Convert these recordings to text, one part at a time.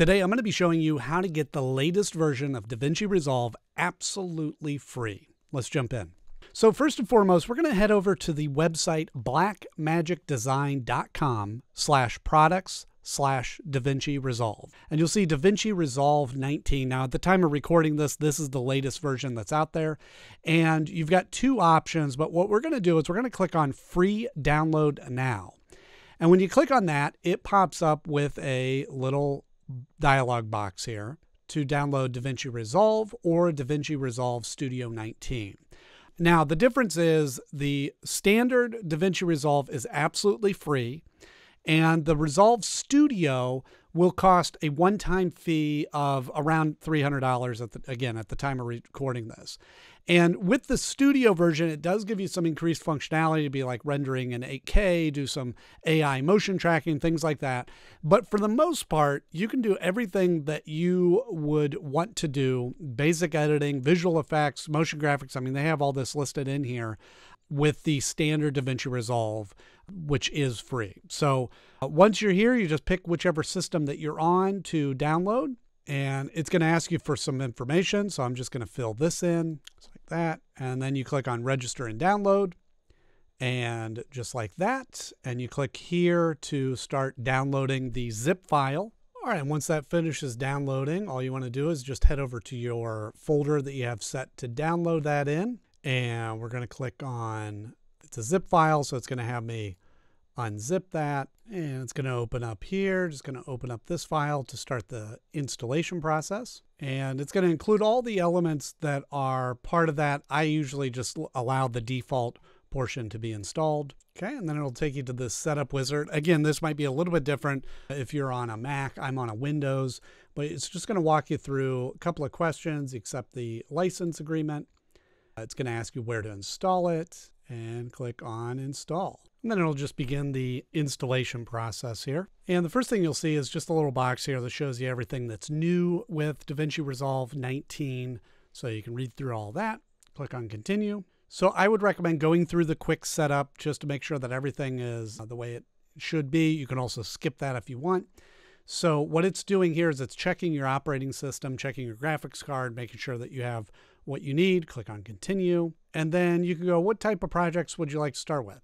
Today, I'm going to be showing you how to get the latest version of DaVinci Resolve absolutely free. Let's jump in. So first and foremost, we're going to head over to the website blackmagicdesign.com slash products slash DaVinci Resolve. And you'll see DaVinci Resolve 19. Now, at the time of recording this, this is the latest version that's out there. And you've got two options, but what we're going to do is we're going to click on free download now. And when you click on that, it pops up with a little dialog box here to download DaVinci Resolve or DaVinci Resolve Studio 19. Now, the difference is the standard DaVinci Resolve is absolutely free, and the Resolve Studio will cost a one-time fee of around $300 at the, again at the time of recording this. And with the studio version, it does give you some increased functionality to be like rendering in 8K, do some AI motion tracking, things like that. But for the most part, you can do everything that you would want to do basic editing, visual effects, motion graphics. I mean, they have all this listed in here with the standard DaVinci Resolve, which is free. So uh, once you're here, you just pick whichever system that you're on to download, and it's going to ask you for some information. So I'm just going to fill this in, just like that. And then you click on register and download, and just like that. And you click here to start downloading the zip file. All right, and once that finishes downloading, all you want to do is just head over to your folder that you have set to download that in and we're going to click on it's a zip file so it's going to have me unzip that and it's going to open up here just going to open up this file to start the installation process. And it's going to include all the elements that are part of that. I usually just allow the default portion to be installed. Okay and then it'll take you to the setup wizard. Again this might be a little bit different if you're on a mac i'm on a windows but it's just going to walk you through a couple of questions accept the license agreement it's going to ask you where to install it and click on install. And then it'll just begin the installation process here. And the first thing you'll see is just a little box here that shows you everything that's new with DaVinci Resolve 19. So you can read through all that. Click on continue. So I would recommend going through the quick setup just to make sure that everything is uh, the way it should be. You can also skip that if you want. So what it's doing here is it's checking your operating system, checking your graphics card, making sure that you have what you need, click on continue, and then you can go, what type of projects would you like to start with?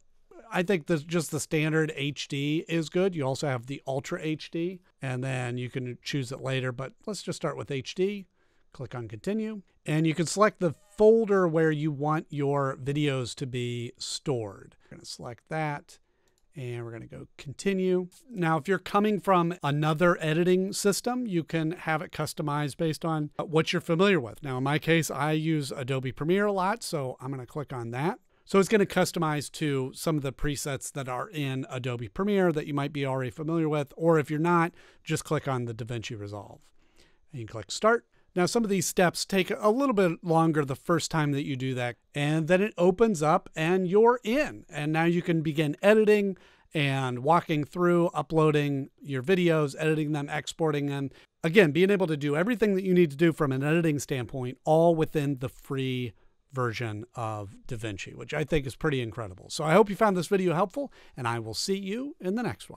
I think this just the standard HD is good. You also have the Ultra HD, and then you can choose it later, but let's just start with HD. Click on continue, and you can select the folder where you want your videos to be stored. We're going to select that and we're going to go continue. Now, if you're coming from another editing system, you can have it customized based on uh, what you're familiar with. Now, in my case, I use Adobe Premiere a lot, so I'm going to click on that. So it's going to customize to some of the presets that are in Adobe Premiere that you might be already familiar with, or if you're not, just click on the DaVinci Resolve. And you click Start. Now, some of these steps take a little bit longer the first time that you do that, and then it opens up and you're in. And now you can begin editing and walking through, uploading your videos, editing them, exporting them. Again, being able to do everything that you need to do from an editing standpoint, all within the free version of DaVinci, which I think is pretty incredible. So I hope you found this video helpful, and I will see you in the next one.